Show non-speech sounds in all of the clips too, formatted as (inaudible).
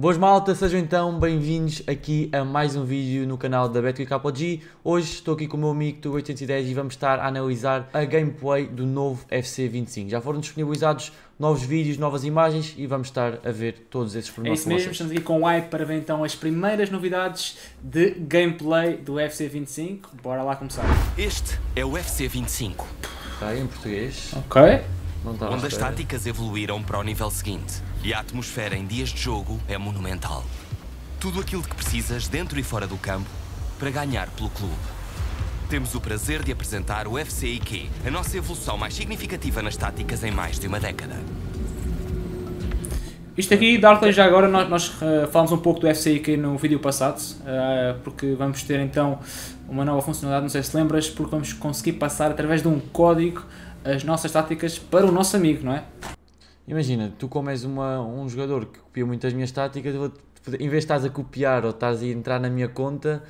Boas malta, sejam então bem-vindos aqui a mais um vídeo no canal da BetQKG. Hoje estou aqui com o meu amigo do 810 e vamos estar a analisar a gameplay do novo FC 25. Já foram disponibilizados novos vídeos, novas imagens e vamos estar a ver todos esses É pormenores isso com mesmo, estamos aqui com o hype para ver então as primeiras novidades de gameplay do FC 25. Bora lá começar. Este é o FC 25, Está aí em português, Ok. Não estava à onde as espera. táticas evoluíram para o nível seguinte e a atmosfera em dias de jogo é monumental. Tudo aquilo que precisas, dentro e fora do campo, para ganhar pelo clube. Temos o prazer de apresentar o FC IQ, a nossa evolução mais significativa nas táticas em mais de uma década. Isto aqui, Darkley, já agora nós, nós eh, falámos um pouco do FC aqui no vídeo passado, eh, porque vamos ter então uma nova funcionalidade, não sei se lembras, porque vamos conseguir passar através de um código as nossas táticas para o nosso amigo, não é? Imagina, tu como és uma, um jogador que copia muito as minhas táticas, eu vou em vez de estás a copiar ou estás a entrar na minha conta,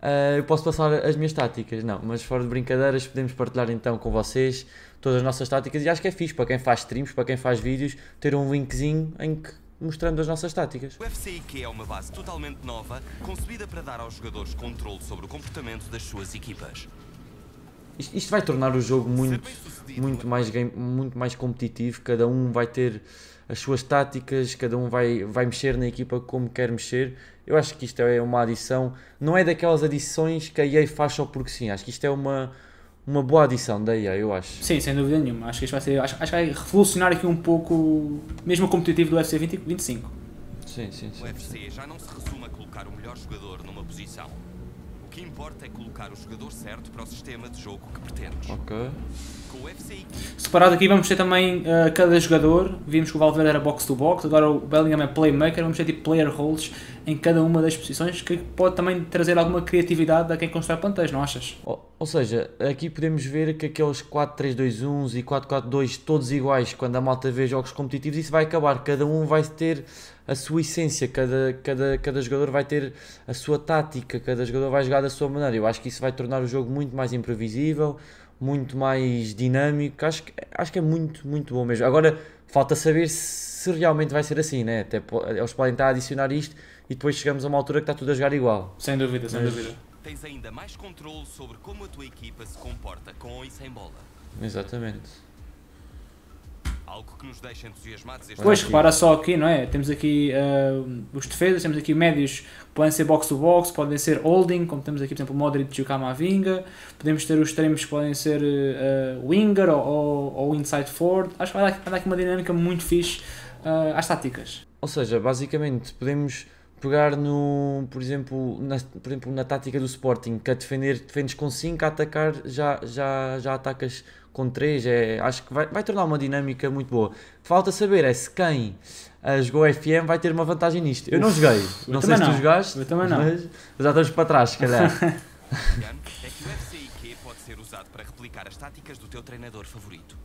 ah, eu posso passar as minhas táticas. Não, mas fora de brincadeiras, podemos partilhar então com vocês todas as nossas táticas e acho que é fixe para quem faz streams, para quem faz vídeos, ter um linkzinho em que mostrando as nossas táticas. O FC IQ é uma base totalmente nova, concebida para dar aos jogadores controle sobre o comportamento das suas equipas. Isto, isto vai tornar o jogo muito, muito, mais game, muito mais competitivo. Cada um vai ter as suas táticas, cada um vai, vai mexer na equipa como quer mexer. Eu acho que isto é uma adição, não é daquelas adições que a EA faz só porque sim. Acho que isto é uma, uma boa adição da EA, eu acho. Sim, sem dúvida nenhuma. Acho que isto vai ser, acho, acho que vai revolucionar aqui um pouco, mesmo o competitivo do UFC 20, 25. Sim, sim, sim. O. UFC já não se resume a colocar o melhor jogador numa posição. O que importa é colocar o jogador certo para o sistema de jogo que pretendes. Ok. Separado aqui vamos ter também uh, cada jogador. Vimos que o Valverde era box to box, agora o Bellingham é playmaker. Vamos ter tipo player roles em cada uma das posições que pode também trazer alguma criatividade a quem constrói plantéis, não achas? Ou, ou seja, aqui podemos ver que aqueles 4-3-2-1s e 4-4-2 todos iguais, quando a malta vê jogos competitivos, isso vai acabar. Cada um vai ter a sua essência, cada, cada, cada jogador vai ter a sua tática, cada jogador vai jogar da sua maneira. Eu acho que isso vai tornar o jogo muito mais imprevisível, muito mais dinâmico. Acho que, acho que é muito, muito bom mesmo. Agora, falta saber se realmente vai ser assim, né? Até, eles podem estar a adicionar isto e depois chegamos a uma altura que está tudo a jogar igual. Sem dúvida, sem Mas- dúvida. Tens ainda mais controle sobre como a tua equipa se comporta com e sem bola. Exatamente. Algo que nos deixa entusiasmados este Pois, aqui. repara só aqui, não é? Temos aqui uh, os defesas, temos aqui médios que podem ser box to box, podem ser holding, como temos aqui, por exemplo, o Modric e o Camavinga. Podemos ter os extremos que podem ser uh, winger ou, ou, ou inside forward. Acho que vai dar, vai dar aqui uma dinâmica muito fixe uh, às táticas. Ou seja, basicamente podemos pegar no, por exemplo, na, por exemplo, na tática do Sporting, que a defender, defendes com 5, a atacar já, já, já atacas com 3. É, acho que vai, vai tornar uma dinâmica muito boa. Falta saber é se quem ah, jogou FM vai ter uma vantagem nisto. Eu não joguei, não sei se tu não. jogaste, Eu também não. mas já estamos para trás, se calhar. (laughs) é que o UFC IQ pode ser usado para replicar as táticas do teu treinador favorito.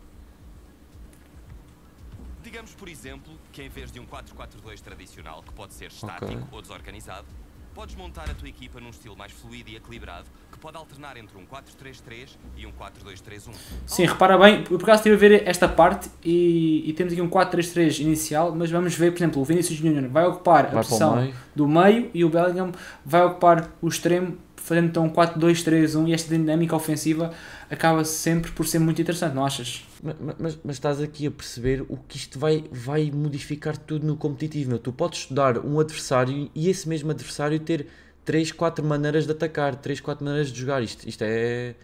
Digamos, por exemplo, que em vez de um 4-4-2 tradicional, que pode ser estático ou desorganizado, podes montar a tua equipa num estilo mais fluido e equilibrado, que pode alternar entre um 4-3-3 e um 4-2-3-1. Sim, repara bem, eu por acaso estive a ver esta parte e, e temos aqui um 4-3-3 inicial, mas vamos ver, por exemplo, o Vinicius Júnior vai ocupar a Vai o posição meio. do meio e o Bellingham vai ocupar o extremo, fazendo então um 4-2-3-1 e esta dinâmica ofensiva acaba sempre por ser muito interessante, não achas? Ma- ma- Mas, mas estás aqui a perceber o que isto vai, vai modificar tudo no competitivo. Meu. Tu podes estudar um adversário e esse mesmo adversário ter 3, 4 maneiras de atacar, 3, 4 maneiras de jogar. Isto, isto é.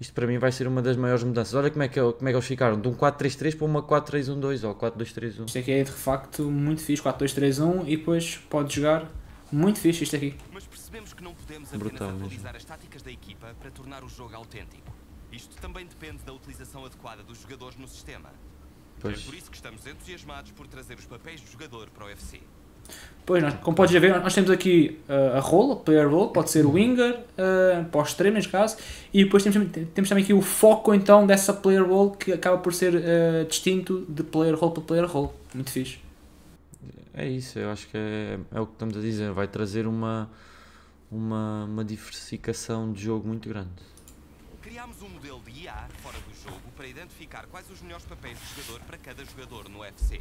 Isto para mim vai ser uma das maiores mudanças. Olha como é que, como é que eles ficaram. De um 4-3-3 para uma 4-3-1-2 ou 4-2-3-1. Isto aqui é de facto muito fixe, 4-2-3-1 e depois pode jogar muito fixe isto aqui. Mas percebemos que não podemos apenas Brutal mesmo. atualizar as táticas da equipa para tornar o jogo autêntico. Isto também depende da utilização adequada dos jogadores no sistema. Pois. É por isso que estamos entusiasmados por trazer os papéis do jogador para o UFC. Pois, nós, como podes ver, nós temos aqui uh, a role, a player role, pode ser o winger, uh, para o extremo neste caso, e depois temos, temos também aqui o foco então dessa player role que acaba por ser uh, distinto de player role para player role. Muito fixe. É isso, eu acho que é, é o que estamos a dizer. Vai trazer uma, uma, uma diversificação de jogo muito grande. Criámos um modelo de IA fora do jogo para identificar quais os melhores papéis do jogador para cada jogador no UFC.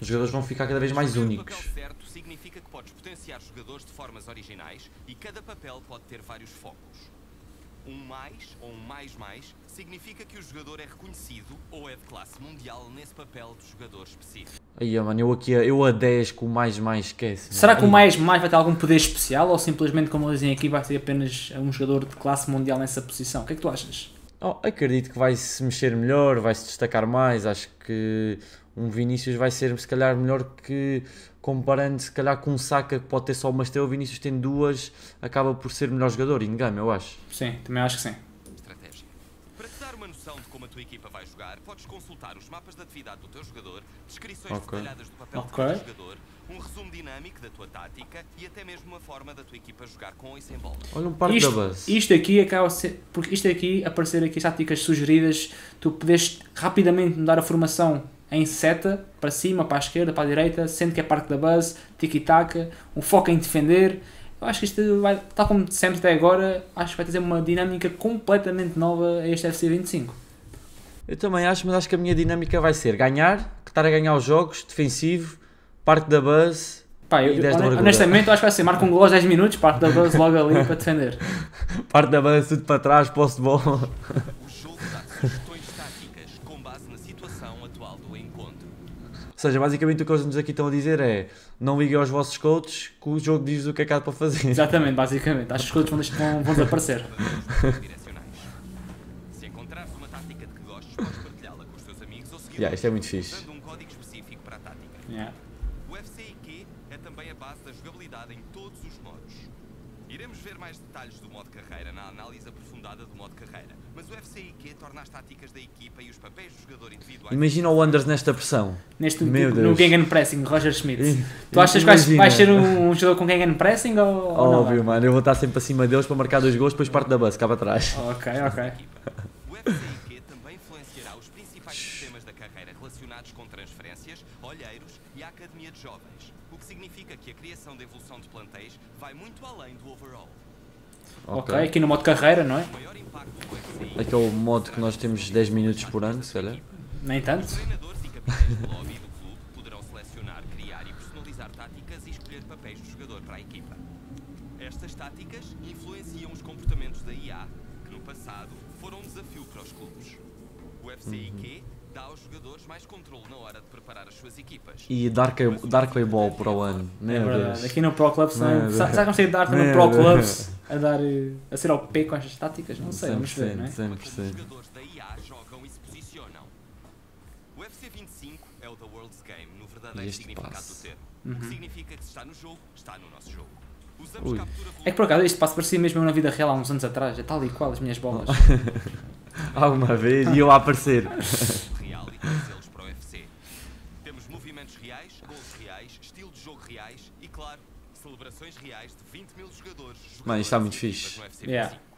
Os jogadores vão ficar cada vez mais Escolher o únicos. papel certo significa que podes potenciar jogadores de formas originais e cada papel pode ter vários focos. Um mais ou um mais mais significa que o jogador é reconhecido ou é de classe mundial nesse papel de jogador específico. Aí, mano, eu aqui, eu a 10 com o mais mais esquece. Será mano. que o mais mais vai ter algum poder especial ou simplesmente, como eles dizem aqui, vai ter apenas um jogador de classe mundial nessa posição? O que é que tu achas? Oh, acredito que vai se mexer melhor, vai se destacar mais. Acho que um Vinícius vai ser se calhar melhor que comparando se calhar com um Saka que pode ter só uma estrela. O Vinícius tem duas, acaba por ser melhor jogador. In game, eu acho. Sim, também acho que sim. Estratégia. Para te dar uma noção de como a tua equipa vai jogar, podes consultar os mapas de atividade do teu jogador, descrições Ok. detalhadas do papel Ok. de cada jogador, um resumo dinâmico da tua tática e até mesmo a forma da tua equipa jogar com ou sem bola. Olha um parque Isto, da base. isto aqui acaba ser, porque isto aqui, aparecer aqui as táticas sugeridas, tu podes rapidamente mudar a formação em seta, para cima, para a esquerda, para a direita, sendo que é parque da base, tiki-taka, um foco em defender. Eu acho que isto vai, tal como sempre até agora, acho que vai trazer uma dinâmica completamente nova a este FC 25. Eu também acho, mas acho que a minha dinâmica vai ser ganhar, estar a ganhar os jogos, defensivo, parque da base, Pá, eu, E 10 de hone- largura. honestamente, eu acho que vai ser marca um gol aos 10 minutos, parte da base logo ali (laughs) para defender. parte da base tudo para trás, posse de bola. (laughs) seja, basicamente o que eles nos aqui estão a dizer é não liguem aos vossos coaches que o jogo diz o que é que há para fazer. Exatamente, basicamente. Acho que os outros vão, vão, vão desaparecer. direcionais. Se encontrares uma tática de que gostes, podes partilhá-la com os teus amigos ou seguir Yeah, isto é muito fixe. usando um código específico para a tática. Yeah. Ver mais detalhes do modo carreira na análise aprofundada do modo carreira, mas o FCIQ torna as táticas da equipa e os papéis do jogador individuais. Imagina o Anders nesta pressão. Neste Meu tipo, no Deus. Gegen Pressing, Roger Schmidt. I- Tu achas que vais, ser um, um jogador com Gegen Pressing ou, ou não? Óbvio, mano. Eu vou estar sempre acima deles para marcar dois gols, depois parte da base, cá para trás. Ok, ok. O FCIQ também influenciará os principais sistemas da carreira relacionados com transferências, olheiros e a academia de jovens, o que significa que a criação da evolução de plantéis vai muito além do overall. Ok, aqui no modo carreira, não é? Aquele modo que nós temos 10 minutos por ano, se calhar. Nem tanto. (laughs) E Dark, Darkway Ball para o ano. É verdade. Deus. Aqui no Pro Clubs, não, sabe como sei dar no Pro. Clubs a, dar, eh, a ser ao P com estas táticas? Não sei, vamos ver, não é? 100%, Como os 100%. jogadores da IA jogam e se posicionam. O FC 25 é o The World's Game no verdadeiro este significado passe? do termo. O que significa que se está no jogo, está no nosso jogo. Uhum. Ui. É que por acaso isto passa parecia mesmo na vida real há uns anos atrás. É tal e qual as minhas bolas. (laughs) Alguma vez e eu a aparecer. (laughs) real e trazê-los para o UFC. Temos movimentos reais, gols reais, estilo de jogo reais e, claro, celebrações reais de 20 mil jogadores. Mano, isto está muito fixe. Yeah. 25.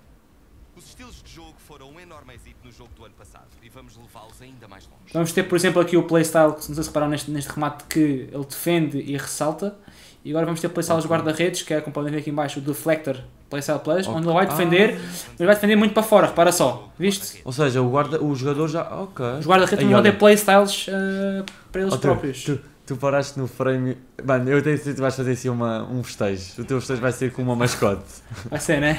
Os estilos de jogo foram um enorme êxito no jogo do ano passado e vamos levá-los ainda mais longe. Vamos ter, por exemplo, aqui o playstyle, que não sei se repararam neste, neste remate, que ele defende e ressalta. E agora vamos ter o playstyle dos guarda-redes, que é, como podem ver aqui em baixo, o Deflector Playstyle Plus, onde ele vai defender, mas vai defender muito para fora, repara só. Viste? Ou seja, o, guarda, o jogador já. Ok. Os guarda-redes vão ter playstyles eh, para eles Oh, próprios. Tu, tu paraste no frame. Mano, eu tenho certeza que tu vais fazer assim uma, um festejo. O teu festejo vai ser com uma mascote. Vai ser, né?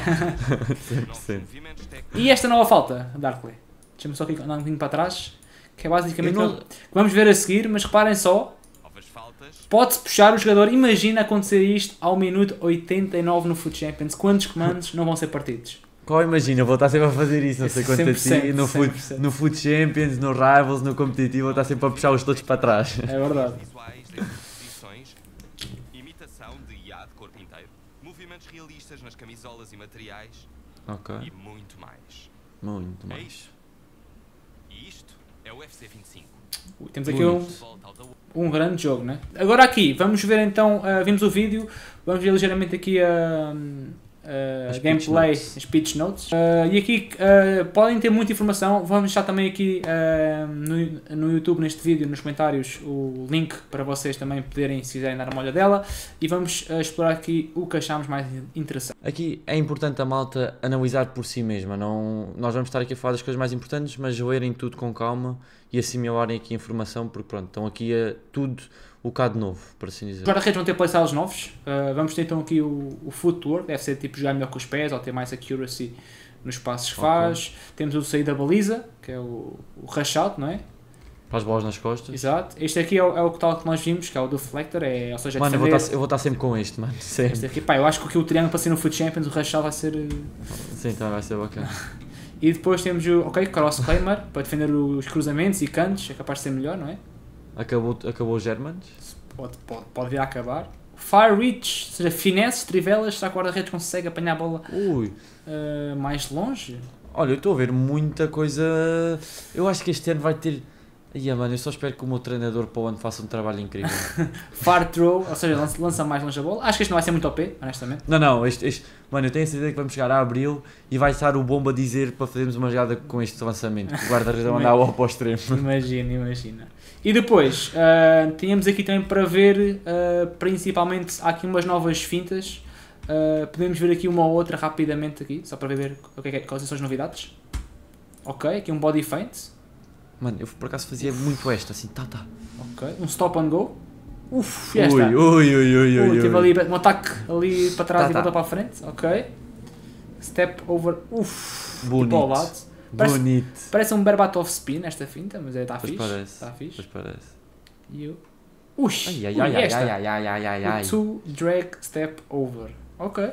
100%. Movimentos técnicos E esta nova falta, Darkley? Deixa-me só aqui andar um bocadinho para trás, que é basicamente não- que vamos ver a seguir, mas reparem só, pode-se puxar o jogador, imagina acontecer isto ao minuto 89 no Foot Champions, quantos comandos não vão ser partidos? Qual imagina? Eu vou estar sempre a fazer isso, não sei quanto a 100%, ti. No foot, 100%. no foot Champions, no Rivals, no competitivo, vou estar sempre a puxar os todos para trás. É verdade. imitação de IA de corpo inteiro, movimentos realistas nas camisolas e materiais Ok. e muito mais. Muito É mais. isto. E isto é o UFC 25. Ui, Temos aqui um, Muito. Um grande jogo, né? Agora aqui, vamos ver então, ah, vimos o vídeo, vamos ver ligeiramente aqui a, a Pitch gameplay, notes. as pitch notes. Ah, e aqui ah, podem ter muita informação, vamos deixar também aqui no, no YouTube, neste vídeo, nos comentários, o link para vocês também poderem, se quiserem, dar uma olhada dela. E vamos explorar aqui o que achamos mais interessante. Aqui é importante a malta analisar por si mesma. Não, nós vamos estar aqui a falar das coisas mais importantes, mas lerem tudo com calma e assimilarem aqui a informação, porque pronto, estão aqui a tudo o bocado novo, por assim dizer. Os guarda-redes vão ter playstyles novos. Uh, vamos ter então aqui o, o footwork, deve ser tipo jogar melhor com os pés ou ter mais accuracy nos passos que Ok. faz. Temos o sair da baliza, que é o, o rush out, não é? Para as bolas nas costas. Exato. Este aqui é o, é o tal que nós vimos, que é o deflector, é, ou seja, Mano, eu vou, estar, eu vou estar sempre com este, mano. Sempre. Este aqui, pá, eu acho que aqui o triângulo para ser no Foot Champions, o rush out vai ser. uh, Sim, então vai ser bacana. (laughs) E depois temos o, ok, cross claimer, (laughs) para defender os cruzamentos e cantos, é capaz de ser melhor, não é? Acabou, acabou os Germans. Pode, pode, pode vir a acabar. Fire reach, ou seja, finesse, trivelas, será que o guarda-redes consegue apanhar a bola uh, mais longe? Olha, eu estou a ver muita coisa. Eu acho que este ano vai ter. Ia, mano, eu só espero que o meu treinador para o ano faça um trabalho incrível. (laughs) Far throw, ou seja, lança, lança mais longe a bola. Acho que este não vai ser muito OP, honestamente. não, não, este, este. Mano, eu tenho a certeza que vamos chegar a abril e vai estar o bomba a dizer para fazermos uma jogada com este lançamento. O guarda-redes vai mandar o ao extremo. (laughs) Imagina, imagina. E depois, uh, tínhamos aqui também para ver, uh, principalmente, há aqui umas novas fintas. Uh, podemos ver aqui uma ou outra rapidamente aqui, só para ver o que é é- quais são as novidades. Ok, aqui um body feint. Mano, eu por acaso fazia muito esta, assim, tá, tá. Ok, um stop and go. Uf. Ui, ui, ui, ui, ui. ui. ali um ataque ali para trás Tá, e tá. volta para a frente. Ok. Step over. Uf, tipo Bonito. ao lado. Parece- Bonito. Parece um Berbatov spin esta finta, mas está Pois fixe. parece. Está fixe. Pois parece. E eu. Ux, Ai, ai, ui, ai, ai, ai, ai, ai, ai, ai, two drag step over. Ok.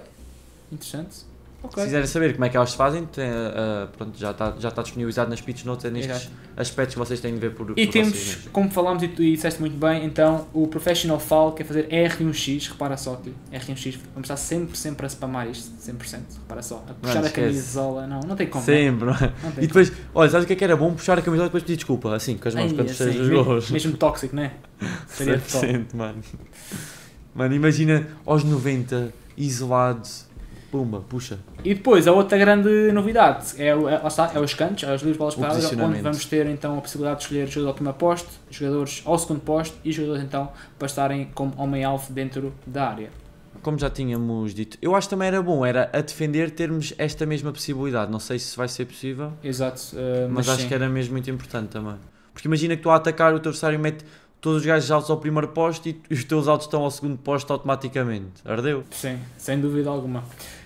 Interessante. Ok. Se quiserem saber como é que elas se fazem, tem, ah, pronto, já está já tá disponibilizado nas pitch notes, é nestes Exato. aspectos que vocês têm de ver por, E por temos, vocês como falámos e tu e disseste muito bem, então o Professional Foul quer fazer R1X, repara só aqui, R1X, vamos estar sempre, sempre a spamar isto, 100%, repara só, a puxar a esquece. camisola, não, não tem como. Sempre, não é? Não, não tem E depois, olha, sabes o que é que era bom? Puxar a camisola e depois pedir desculpa, assim, com as mãos Ai, quando assim, os gols. mesmo tóxico, não é? (laughs) Seria top. 100%, mano. Mano, imagina aos 90, isolados, pumba, puxa. E depois, a outra grande novidade é, o- é, lá está, é os cantos, é os livros bolas paradas, onde vamos ter então a possibilidade de escolher jogadores ao primeiro posto, jogadores ao segundo posto e jogadores então para estarem como homem-alvo dentro da área. Como já tínhamos dito, eu acho que também era bom, era a defender termos esta mesma possibilidade. Não sei se vai ser possível, Exato, uh, mas, mas, acho que era mesmo muito importante também. Porque imagina que tu a atacar o teu adversário mete todos os gajos altos ao primeiro posto e os teus altos estão ao segundo posto automaticamente. Ardeu? Sim, sem dúvida alguma.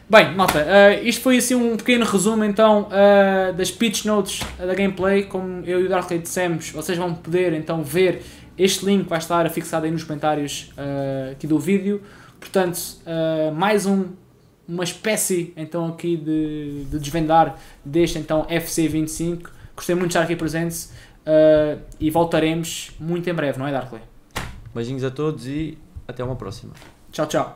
Bem, malta, eh, isto foi assim um pequeno resumo então eh, das pitch notes da gameplay. Como eu e o Darkley dissemos, vocês vão poder então ver este link vai estar fixado aí nos comentários eh, aqui do vídeo. Portanto, eh, mais um, uma espécie então aqui de, de desvendar deste então FC25. Gostei muito de estar aqui presente eh, e voltaremos muito em breve, não é Darkley? Beijinhos a todos e até uma próxima. Tchau, tchau.